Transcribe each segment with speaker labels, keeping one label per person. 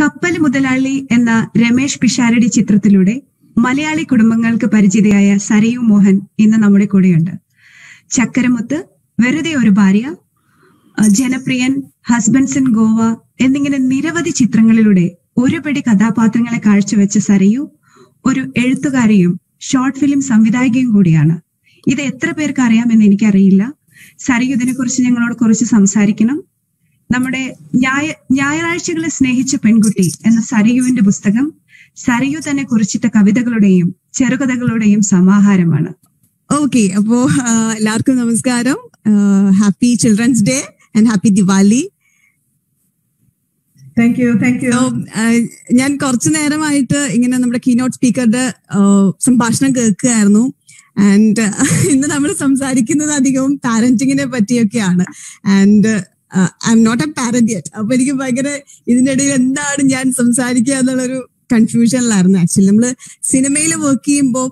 Speaker 1: കപ്പൽ മുതലാളി എന്ന രമേഷ് പിഷാരടി ചിത്രത്തിലൂടെ മലയാളി കുടുംബങ്ങൾക്ക് പരിചിതയായ സരയു മോഹൻ ഇന്ന് നമ്മുടെ കൂടെയുണ്ട്. ചക്കരമുത്ത് വെറുതെ ഒരു ഭാര്യ ജനപ്രിയൻ ഹസ്ബൻഡ്സ് ഇൻ ഗോവ എന്നിങ്ങനെ നിരവധി ചിത്രങ്ങളിലൂടെ ഒരുപടി കഥാപാത്രങ്ങളെ കാഴ്ചവെച്ച സരയു ഒരു എഴുത്തുകാരിയും ഷോർട്ട് ഫിലിം സംവിധായകയും കൂടിയാണ്. ഇത് എത്ര പേർക്ക് അറിയാമെന്ന് എനിക്കറിയില്ല. സരയു ഇതിനെക്കുറിച്ച് ഞങ്ങളോട് കുറച്ച് സംസാരിക്കണം. നമ്മുടെ ഞായ ഞായറാഴ്ചകളെ സ്നേഹിച്ച പെൺകുട്ടി എന്ന സരയുവിന്റെ പുസ്തകം സരയു തന്നെ കുറിച്ചിട്ട കവിതകളുടെയും ചെറുകഥകളുടെയും സമാഹാരമാണ്.
Speaker 2: ഓക്കെ അപ്പോ എല്ലാവർക്കും നമസ്കാരം. Happy children's day and happy Diwali
Speaker 3: thank you thank you
Speaker 2: ഞാൻ കുറച്ചു നേരമായിട്ട് ഇങ്ങനെ നമ്മുടെ കീനോട്ട് സ്പീക്കറുടെ സംഭാഷണം കേൾക്കുകയായിരുന്നു. ആൻഡ് ഇന്ന് നമ്മൾ സംസാരിക്കുന്നത് അധികവും പാരന്റിങ്ങിനെ പറ്റിയൊക്കെയാണ്. And I'm not a parent yet അപ്പൊ എനിക്ക് ഭയങ്കര ഇതിനിടയിൽ എന്താണ് ഞാൻ സംസാരിക്കുക എന്നുള്ളൊരു കൺഫ്യൂഷനിലായിരുന്നു ആക്ച്വലി നമ്മൾ സിനിമയിൽ വർക്ക് ചെയ്യുമ്പോൾ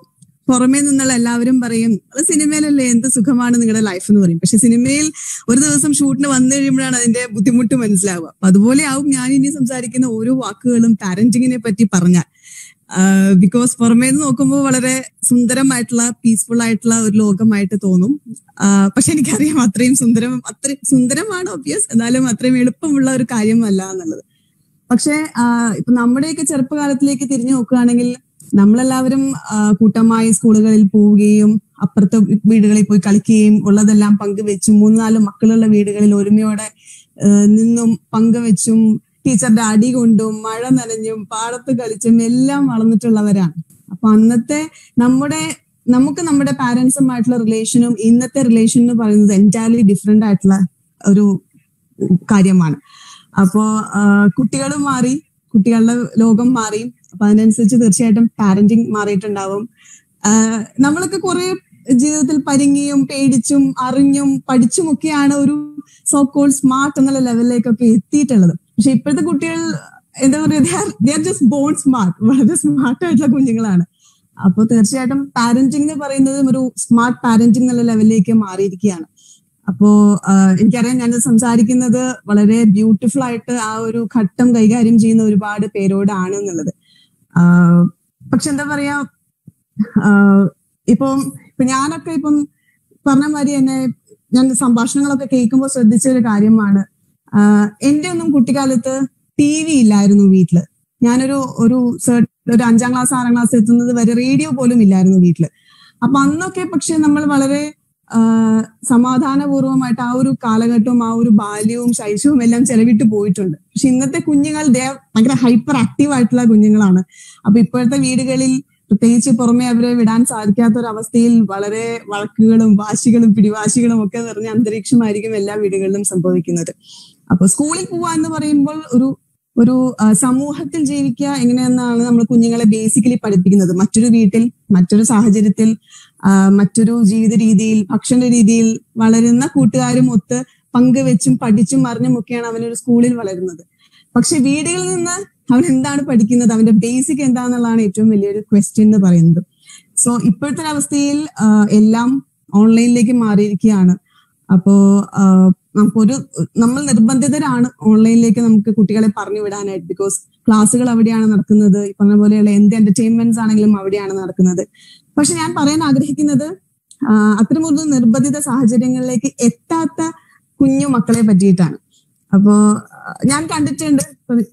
Speaker 2: പുറമേ നിന്നുള്ള എല്ലാവരും പറയും "അത് സിനിമയിലല്ലേ എന്ത് സുഖമാണ് നിങ്ങളുടെ ലൈഫ് എന്ന് പറയും. പക്ഷെ സിനിമയിൽ ഒരു ദിവസം ഷൂട്ടിന് വന്നു കഴിയുമ്പോഴാണ് അതിന്റെ ബുദ്ധിമുട്ട് മനസ്സിലാവുക. അപ്പൊ അതുപോലെ ആവും ഞാൻ ഇനി സംസാരിക്കുന്ന ഓരോ വാക്കുകളും പാരന്റിങ്ങിനെ പറ്റി പറഞ്ഞാൽ. ബിക്കോസ് പുറമേ നിന്ന് നോക്കുമ്പോൾ വളരെ സുന്ദരമായിട്ടുള്ള പീസ്ഫുൾ ആയിട്ടുള്ള ഒരു ലോകമായിട്ട് തോന്നും. പക്ഷെ എനിക്കറിയാം അത്രയും സുന്ദരം അത്ര സുന്ദരമാണ് ഒബ്വിയസ് എന്നാലും അത്രയും എളുപ്പമുള്ള ഒരു കാര്യമല്ല എന്നുള്ളത്. പക്ഷെ ഇപ്പൊ നമ്മുടെയൊക്കെ ചെറുപ്പകാലത്തിലേക്ക് തിരിഞ്ഞു നോക്കുകയാണെങ്കിൽ നമ്മളെല്ലാവരും കൂട്ടമായി സ്കൂളുകളിൽ പോവുകയും അപ്പുറത്തെ വീടുകളിൽ പോയി കളിക്കുകയും ഉള്ളതെല്ലാം പങ്കുവെച്ചും മൂന്ന് നാല് മക്കളുള്ള വീടുകളിൽ ഒരുമയോടെ നിന്നും പങ്കുവെച്ചും ടീച്ചറുടെ അടി കൊണ്ടും മഴ നനഞ്ഞും പാടത്ത് കളിച്ചും എല്ലാം വളർന്നിട്ടുള്ളവരാണ്. അപ്പൊ അന്നത്തെ നമ്മുടെ നമുക്ക് നമ്മുടെ പാരന്റ്സുമായിട്ടുള്ള റിലേഷനും ഇന്നത്തെ റിലേഷൻ എന്ന് പറയുന്നത് എന്റയർലി ഡിഫറെന്റ് ആയിട്ടുള്ള ഒരു കാര്യമാണ്. അപ്പോ കുട്ടികൾ മാറി കുട്ടികളുടെ ലോകം മാറി. അപ്പൊ അതിനനുസരിച്ച് തീർച്ചയായിട്ടും പാരന്റിങ് മാറിയിട്ടുണ്ടാവും. നമ്മളൊക്കെ കുറെ ജീവിതത്തിൽ പരിങ്ങിയും പേടിച്ചും അറിഞ്ഞും പഠിച്ചുമൊക്കെയാണ് ഒരു സോ കോൾ സ്മാർട്ട് എന്നുള്ള ലെവലിലേക്കൊക്കെ എത്തിയിട്ടുള്ളത്. പക്ഷെ ഇപ്പോഴത്തെ കുട്ടികൾ എന്താ പറയുക ജസ്റ്റ് ബോൺ സ്മാർട്ട് വളരെ സ്മാർട്ട് ആയിട്ടുള്ള കുഞ്ഞുങ്ങളാണ്. അപ്പോൾ തീർച്ചയായിട്ടും പാരന്റിംഗ് എന്ന് പറയുന്നത് ഒരു സ്മാർട്ട് പാരന്റിംഗ് എന്നുള്ള ലെവലിലേക്ക് മാറിയിരിക്കുകയാണ്. അപ്പോ എനിക്കറിയാം ഞാൻ സംസാരിക്കുന്നത് വളരെ ബ്യൂട്ടിഫുൾ ആയിട്ട് ആ ഒരു ഘട്ടം കൈകാര്യം ചെയ്യുന്ന ഒരുപാട് പേരോടാണ് എന്നുള്ളത്. പക്ഷെ എന്താ പറയാ ഇപ്പം ഇപ്പൊ ഞാനൊക്കെ ഇപ്പം പറഞ്ഞ മാതിരി തന്നെ ഞാൻ സംഭാഷണങ്ങളൊക്കെ കേൾക്കുമ്പോൾ ശ്രദ്ധിച്ച ഒരു കാര്യമാണ്. എന്റെ ഒന്നും കുട്ടിക്കാലത്ത് ടി വി ഇല്ലായിരുന്നു വീട്ടിൽ. ഞാനൊരു ഒരു ഒരു അഞ്ചാം ക്ലാസ് ആറാം ക്ലാസ് എത്തുന്നത് വരെ റേഡിയോ പോലും ഇല്ലായിരുന്നു വീട്ടിൽ. അപ്പൊ അന്നൊക്കെ പക്ഷെ നമ്മൾ വളരെ സമാധാനപൂർവമായിട്ട് ആ ഒരു കാലഘട്ടവും ആ ഒരു ബാല്യവും ശൈശവും എല്ലാം ചെലവിട്ട് പോയിട്ടുണ്ട്. പക്ഷെ ഇന്നത്തെ കുഞ്ഞുങ്ങൾ ദേ ഭയങ്കര ഹൈപ്പർ ആക്റ്റീവ് ആയിട്ടുള്ള കുഞ്ഞുങ്ങളാണ്. അപ്പൊ ഇപ്പോഴത്തെ വീടുകളിൽ പ്രത്യേകിച്ച് പുറമെ അവരെ വിടാൻ സാധിക്കാത്ത ഒരു അവസ്ഥയിൽ വളരെ വഴക്കുകളും വാശികളും പിടിവാശികളും ഒക്കെ നിറഞ്ഞ അന്തരീക്ഷമായിരിക്കും എല്ലാ വീടുകളിലും സംഭവിക്കുന്നത്. അപ്പൊ സ്കൂളിൽ പോവാ എന്ന് പറയുമ്പോൾ ഒരു ഒരു സമൂഹത്തിൽ ജീവിക്കുക എങ്ങനെയെന്നാണ് നമ്മൾ കുഞ്ഞുങ്ങളെ ബേസിക്കലി പഠിപ്പിക്കുന്നത്. മറ്റൊരു വീട്ടിൽ മറ്റൊരു സാഹചര്യത്തിൽ മറ്റൊരു ജീവിത രീതിയിൽ ഭക്ഷണ രീതിയിൽ വളരുന്ന കൂട്ടുകാരും ഒത്ത് പങ്കുവെച്ചും പഠിച്ചും അറിഞ്ഞും ഒക്കെയാണ് അവനൊരു സ്കൂളിൽ വളരുന്നത്. പക്ഷെ വീടുകളിൽ നിന്ന് അവൻ എന്താണ് പഠിക്കുന്നത്? അവന്റെ ബേസിക് എന്താണെന്നുള്ളതാണ് ഏറ്റവും വലിയൊരു ക്വസ്റ്റ്യൻ എന്ന് പറയുന്നത്. സോ ഇപ്പോഴത്തെ അവസ്ഥയിൽ എല്ലാം ഓൺലൈനിലേക്ക് മാറിയിരിക്കുകയാണ്. അപ്പോ നമുക്കൊരു നമ്മൾ നിർബന്ധിതരാണ് ഓൺലൈനിലേക്ക് നമുക്ക് കുട്ടികളെ പറഞ്ഞു വിടാനായിട്ട്. ബിക്കോസ് ക്ലാസ്സുകൾ അവിടെയാണ് നടക്കുന്നത്. ഈ പറഞ്ഞ പോലെയുള്ള എന്ത് എന്റർടൈൻമെന്റ്സ് ആണെങ്കിലും അവിടെയാണ് നടക്കുന്നത്. പക്ഷെ ഞാൻ പറയാൻ ആഗ്രഹിക്കുന്നത് അത്തരമൊരു നിർബന്ധിത സാഹചര്യങ്ങളിലേക്ക് എത്താത്ത കുഞ്ഞു മക്കളെ പറ്റിയിട്ടാണ്. അപ്പോ ഞാൻ കണ്ടിട്ടുണ്ട്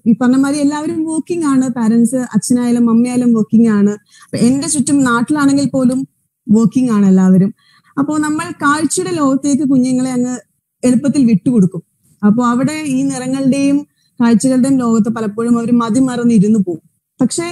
Speaker 2: ഈ പറഞ്ഞ മാതിരി എല്ലാവരും വർക്കിംഗ് ആണ്. പാരന്റ്സ് അച്ഛനായാലും അമ്മയായാലും വർക്കിംഗ് ആണ്. എന്റെ ചുറ്റും നാട്ടിലാണെങ്കിൽ പോലും വർക്കിംഗ് ആണ് എല്ലാവരും. അപ്പോൾ നമ്മൾ കാഴ്ചയുടെ ലോകത്തേക്ക് കുഞ്ഞുങ്ങളെ അങ്ങ് എളുപ്പത്തിൽ വിട്ടുകൊടുക്കും. അപ്പോൾ അവിടെ ഈ നിറങ്ങളുടെയും കാഴ്ചകളുടെയും ലോകത്ത് പലപ്പോഴും അവർ മതിമറന്നിരുന്നു പോകും. പക്ഷെ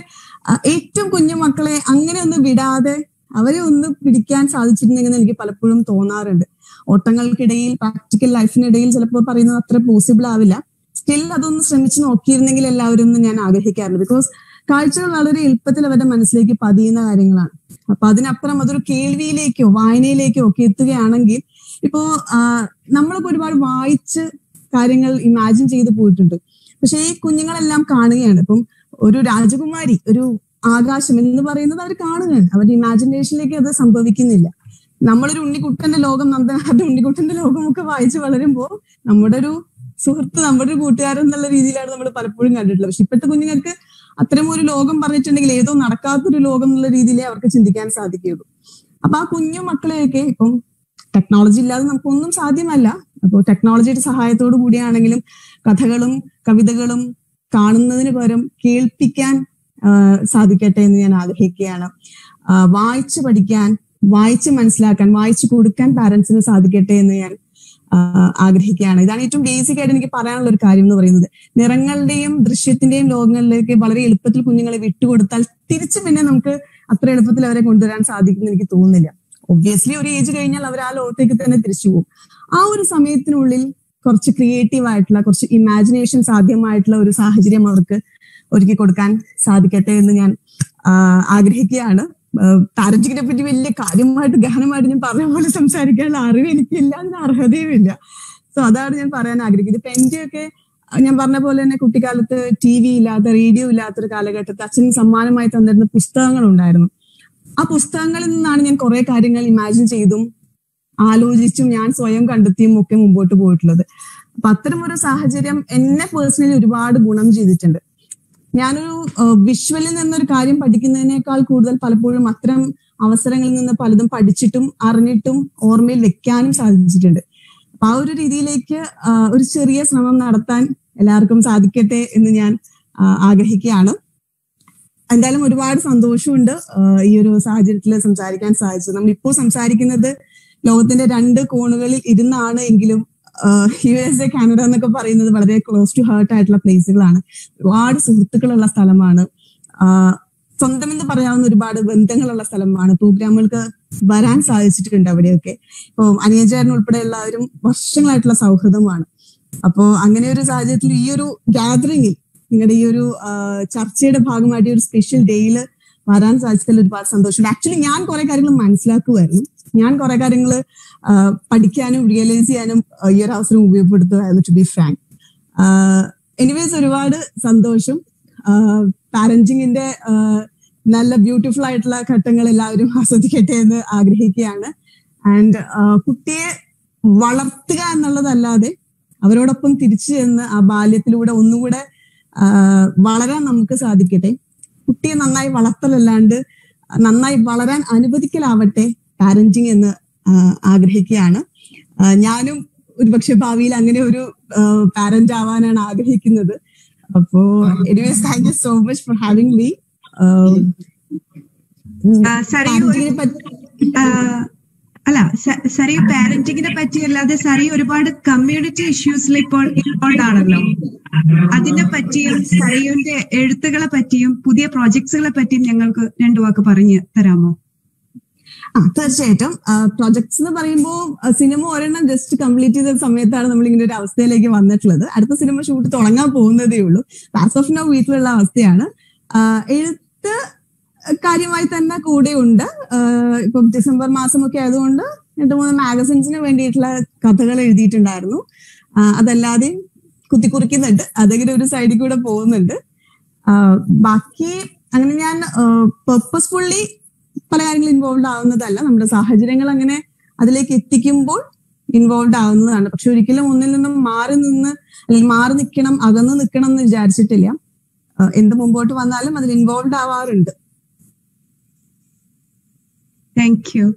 Speaker 2: ഏറ്റവും കുഞ്ഞു മക്കളെ അങ്ങനെ ഒന്ന് വിടാതെ അവരെ ഒന്ന് പിടിക്കാൻ സാധിച്ചിരുന്നെങ്കിൽ എനിക്ക് പലപ്പോഴും തോന്നാറുണ്ട്. ഓട്ടങ്ങൾക്കിടയിൽ പ്രാക്ടിക്കൽ ലൈഫിനിടയിൽ ചിലപ്പോൾ പറയുന്നത് അത്ര പോസിബിൾ ആവില്ല. സ്റ്റിൽ അതൊന്ന് ശ്രമിച്ചു നോക്കിയിരുന്നെങ്കിൽ എല്ലാവരും ഞാൻ ആഗ്രഹിക്കാറുണ്ട്. ബിക്കോസ് കാഴ്ചകൾ വളരെ എളുപ്പത്തിൽ അവരുടെ മനസ്സിലേക്ക് പതിയുന്ന കാര്യങ്ങളാണ്. അപ്പൊ അതിനപ്പുറം അതൊരു കേൾവിയിലേക്കോ വായനയിലേക്കോ ഒക്കെ എത്തുകയാണെങ്കിൽ ഇപ്പോ നമ്മളൊക്കെ ഒരുപാട് വായിച്ച് കാര്യങ്ങൾ ഇമാജിൻ ചെയ്ത് പോയിട്ടുണ്ട്. പക്ഷെ ഈ കുഞ്ഞുങ്ങളെല്ലാം കാണുകയാണ്. ഇപ്പം ഒരു രാജകുമാരി ഒരു ആകാശം എന്ന് പറയുന്നത് അവർ കാണുകയാണ്. അവരുടെ ഇമാജിനേഷനിലേക്ക് അത് സംഭവിക്കുന്നില്ല. നമ്മളൊരു ഉണ്ണിക്കുട്ടന്റെ ലോകം നന്ദനാരുടെ ഉണ്ണിക്കുട്ടന്റെ ലോകമൊക്കെ വായിച്ച് വളരുമ്പോൾ നമ്മുടെ ഒരു സുഹൃത്ത് നമ്മുടെ ഒരു കൂട്ടുകാരൻ എന്നുള്ള രീതിയിലാണ് നമ്മൾ പലപ്പോഴും കണ്ടിട്ടുള്ളത്. പക്ഷെ ഇപ്പോഴത്തെ കുഞ്ഞുങ്ങൾക്ക് അത്തരം ഒരു ലോകം പറഞ്ഞിട്ടുണ്ടെങ്കിൽ ഏതോ നടക്കാത്തൊരു ലോകം എന്നുള്ള രീതിയിലേ അവർക്ക് ചിന്തിക്കാൻ സാധിക്കുകയുള്ളൂ. അപ്പൊ ആ കുഞ്ഞു മക്കളെയൊക്കെ ഇപ്പം ടെക്നോളജി ഇല്ലാതെ നമുക്കൊന്നും സാധ്യമല്ല. അപ്പോൾ ടെക്നോളജിയുടെ സഹായത്തോടു കൂടിയാണെങ്കിലും കഥകളും കവിതകളും കാണുന്നതിന് പകരം കേൾപ്പിക്കാൻ സാധിക്കട്ടെ എന്ന് ഞാൻ ആഗ്രഹിക്കുകയാണ്. വായിച്ചു പഠിക്കാൻ വായിച്ച് മനസ്സിലാക്കാൻ വായിച്ചു കൊടുക്കാൻ പാരന്റ്സിന് സാധിക്കട്ടെ എന്ന് ഞാൻ ആഗ്രഹിക്കുകയാണ്. ഇതാണ് ഏറ്റവും ബേസിക് ആയിട്ട് എനിക്ക് പറയാനുള്ള ഒരു കാര്യം എന്ന് പറയുന്നത്. നിറങ്ങളുടെയും ദൃശ്യത്തിന്റെയും ലോകങ്ങളിലേക്ക് വളരെ എളുപ്പത്തിൽ കുഞ്ഞുങ്ങളെ വിട്ടുകൊടുത്താൽ തിരിച്ചു പിന്നെ നമുക്ക് അത്ര എളുപ്പത്തിൽ അവരെ കൊണ്ടുവരാൻ സാധിക്കുമെന്ന് എനിക്ക് തോന്നുന്നില്ല. ഒബ്വിയസ്ലി ഒരു ഏജ് കഴിഞ്ഞാൽ അവർ ആ ലോകത്തേക്ക് തന്നെ തിരിച്ചു പോകും. ആ ഒരു സമയത്തിനുള്ളിൽ കുറച്ച് ക്രിയേറ്റീവ് ആയിട്ടുള്ള കുറച്ച് ഇമാജിനേഷൻ സാധ്യമായിട്ടുള്ള ഒരു സാഹചര്യം അവർക്ക് ഒരുക്കി കൊടുക്കാൻ സാധിക്കട്ടെ എന്ന് ഞാൻ ആഗ്രഹിക്കുകയാണ്. പാരന്റിങ്ങിനെ പറ്റി വലിയ കാര്യമായിട്ട് ഗഹനമായിട്ട് ഞാൻ പറഞ്ഞ പോലെ സംസാരിക്കാനുള്ള അറിവ് എനിക്കില്ല അതിന് അർഹതയുമില്ല സോ അതാണ് ഞാൻ പറയാൻ ആഗ്രഹിക്കുന്നത്. ഇപ്പൊ എന്റെയൊക്കെ ഞാൻ പറഞ്ഞ പോലെ തന്നെ കുട്ടിക്കാലത്ത് ടി വി ഇല്ലാത്ത റേഡിയോ ഇല്ലാത്തൊരു കാലഘട്ടത്തിൽ അച്ഛൻ സമ്മാനമായി തന്നിരുന്ന പുസ്തകങ്ങൾ ഉണ്ടായിരുന്നു ആ പുസ്തകങ്ങളിൽ നിന്നാണ് ഞാൻ കുറെ കാര്യങ്ങൾ ഇമാജിൻ ചെയ്തും ആലോചിച്ചും ഞാൻ സ്വയം കണ്ടെത്തിയും ഒക്കെ മുമ്പോട്ട് പോയിട്ടുള്ളത്. അപ്പൊ അത്തരം ഒരു സാഹചര്യം എന്നെ പേഴ്സണലി ഒരുപാട് ഗുണം ചെയ്തിട്ടുണ്ട്. ഞാനൊരു വിഷ്വലിൽ നിന്നൊരു കാര്യം പഠിക്കുന്നതിനേക്കാൾ കൂടുതൽ പലപ്പോഴും അത്തരം അവസരങ്ങളിൽ നിന്ന് പലതും പഠിച്ചിട്ടും അറിഞ്ഞിട്ടും ഓർമ്മയിൽ വെക്കാനും സാധിച്ചിട്ടുണ്ട്. അപ്പൊ ആ ഒരു രീതിയിലേക്ക് ഒരു ചെറിയ ശ്രമം നടത്താൻ എല്ലാവർക്കും സാധിക്കട്ടെ എന്ന് ഞാൻ ആഗ്രഹിക്കുകയാണ്. എന്തായാലും ഒരുപാട് സന്തോഷമുണ്ട് ഈ ഒരു സാഹചര്യത്തിൽ സംസാരിക്കാൻ സാധിച്ചത്. നമ്മൾ ഇപ്പോൾ സംസാരിക്കുന്നത് ലോകത്തിന്റെ രണ്ട് കോണുകളിൽ ഇരുന്നാണ് എങ്കിലും യു എസ് എ കാനഡ എന്നൊക്കെ പറയുന്നത് വളരെ ക്ലോസ് ടു ഹേർട്ട് ആയിട്ടുള്ള പ്ലേസുകളാണ് ഒരുപാട് സുഹൃത്തുക്കളുള്ള സ്ഥലമാണ്. സ്വന്തം എന്ന് പറയാവുന്ന ഒരുപാട് ബന്ധങ്ങളുള്ള സ്ഥലമാണ്. പ്രോഗ്രാമുകൾക്ക് വരാൻ സാധിച്ചിട്ടുണ്ട് അവിടെയൊക്കെ. ഇപ്പൊ അനിയചാരൻ ഉൾപ്പെടെ എല്ലാവരും വർഷങ്ങളായിട്ടുള്ള സൗഹൃദമാണ്. അപ്പോ അങ്ങനെ ഒരു സാഹചര്യത്തിൽ ഈ ഒരു ഗാദറിംഗിൽ നിങ്ങളുടെ ഈ ഒരു ചർച്ചയുടെ ഭാഗമായിട്ട് ഒരു സ്പെഷ്യൽ ഡേയിൽ വരാൻ സാധിച്ചതിൽ ഒരുപാട് സന്തോഷമുണ്ട്. ആക്ച്വലി ഞാൻ കുറെ കാര്യങ്ങൾ മനസ്സിലാക്കുമായിരുന്നു ഞാൻ കുറെ കാര്യങ്ങൾ പഠിക്കാനും റിയലൈസ് ചെയ്യാനും ഈ ഒരു അവസരം ഉപയോഗപ്പെടുത്തുമായിരുന്നു ടു ബി ഫ്രാങ്ക് എനിവേസ് ഒരുപാട് സന്തോഷം. പാരന്റിങ്ങിന്റെ നല്ല ബ്യൂട്ടിഫുൾ ആയിട്ടുള്ള ഘട്ടങ്ങൾ എല്ലാവരും ആസ്വദിക്കട്ടെ എന്ന് ആഗ്രഹിക്കുകയാണ്. ആൻഡ് കുട്ടിയെ വളർത്തുക എന്നുള്ളതല്ലാതെ അവരോടൊപ്പം തിരിച്ചു ചെന്ന് ആ ബാല്യത്തിലൂടെ ഒന്നുകൂടെ വളരാൻ നമുക്ക് സാധിക്കട്ടെ. കുട്ടിയെ നന്നായി വളർത്തലല്ലാണ്ട് നന്നായി വളരാൻ അനുവദിക്കലാവട്ടെ. പാരന്റിങ് എന്ന് ആഗ്രഹിക്കുകയാണ്. ഞാനും ഒരുപക്ഷെ ഭാവിയിൽ അങ്ങനെ ഒരു പാരന്റ് ആവാനാണ് ആഗ്രഹിക്കുന്നത്. അപ്പോ anyways thank you so much for having me
Speaker 1: അല്ല സ- സരയു പാരന്റിങ്ങിനെ പറ്റി അല്ലാതെ സരയു ഒരുപാട് കമ്മ്യൂണിറ്റി ഇഷ്യൂസിൽ ഇപ്പോൾ ഇൻവോൾവ് ആണല്ലോ അതിനെ പറ്റിയും സരയുവിന്റെ എഴുത്തുകളെ പറ്റിയും പുതിയ പ്രോജക്ട്സുകളെ പറ്റിയും ഞങ്ങൾക്ക് രണ്ടു വാക്ക് പറഞ്ഞു തരാമോ?
Speaker 2: തീർച്ചയായിട്ടും. പ്രോജക്ട്സ് എന്ന് പറയുമ്പോൾ സിനിമ ഒരെണ്ണം ജസ്റ്റ് കംപ്ലീറ്റ് ചെയ്ത സമയത്താണ് നമ്മൾ ഇങ്ങനെ ഒരു അവസ്ഥയിലേക്ക് വന്നിട്ടുള്ളത്. അടുത്ത സിനിമ ഷൂട്ട് തുടങ്ങാൻ പോകുന്നതേ ഉള്ളൂ. ആസ് ഓഫ് നോ വീട്ടിലുള്ള അവസ്ഥയാണ്. എഴുത്ത് കാര്യമായി തന്നെ കൂടെ ഉണ്ട്. ഇപ്പൊ ഡിസംബർ മാസമൊക്കെ ആയതുകൊണ്ട് രണ്ട് മൂന്ന് മാഗസിൻസിന് വേണ്ടിയിട്ടുള്ള കഥകൾ എഴുതിയിട്ടുണ്ടായിരുന്നു. അതല്ലാതെ കുത്തിക്കുറിക്കുന്നുണ്ട്. അതെങ്കിലും ഒരു സൈഡിൽ കൂടെ പോകുന്നുണ്ട്. ബാക്കി അങ്ങനെ ഞാൻ പെർപ്പസ്ഫുള്ളി പല കാര്യങ്ങളും ഇൻവോൾവ് ആവുന്നതല്ല. നമ്മുടെ സാഹചര്യങ്ങൾ അങ്ങനെ അതിലേക്ക് എത്തിക്കുമ്പോൾ ഇൻവോൾവ് ആവുന്നതാണ്. പക്ഷെ ഒരിക്കലും ഒന്നിൽ നിന്നും മാറി നിന്ന് അല്ലെങ്കിൽ മാറി നിൽക്കണം അകന്ന് നിൽക്കണം എന്ന് വിചാരിച്ചിട്ടില്ല. എന്ത് മുമ്പോട്ട് വന്നാലും അതിൽ ഇൻവോൾവ് ആവാറുണ്ട്.
Speaker 1: Thank you